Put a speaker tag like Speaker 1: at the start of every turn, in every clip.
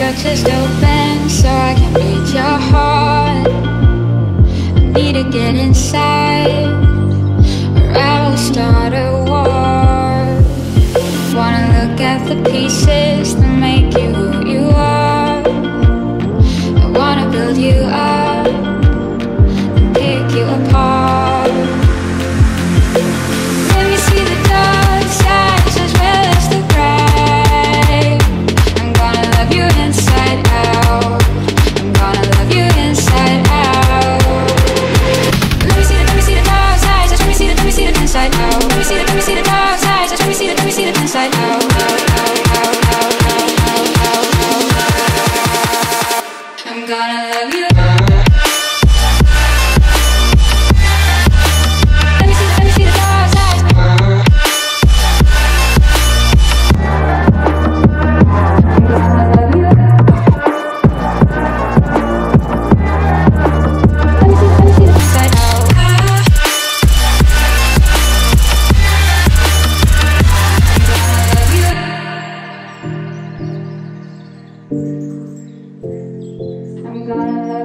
Speaker 1: just chest open so I can beat your heart.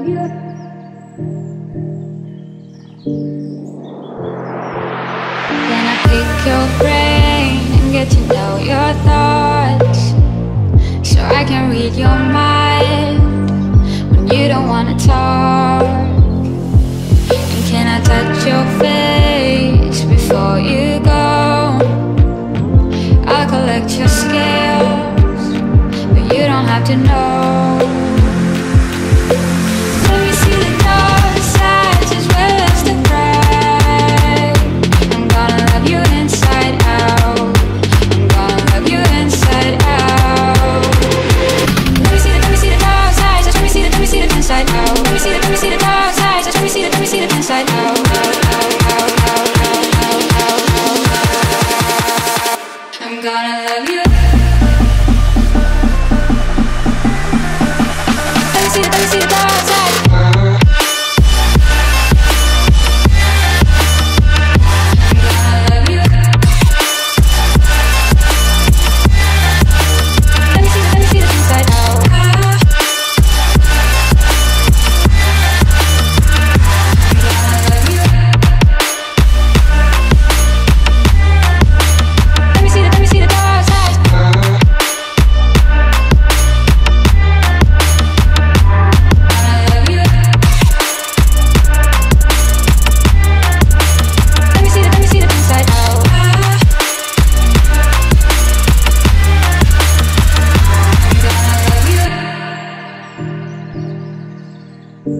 Speaker 1: Can I pick your brain and get to know your thoughts So I can read your mind when you don't wanna talk. And can I touch your face before you go? I'll collect your scales, but you don't have to know.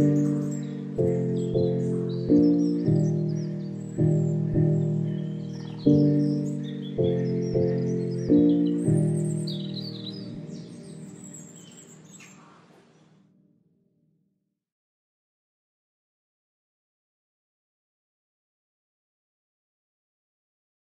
Speaker 1: Música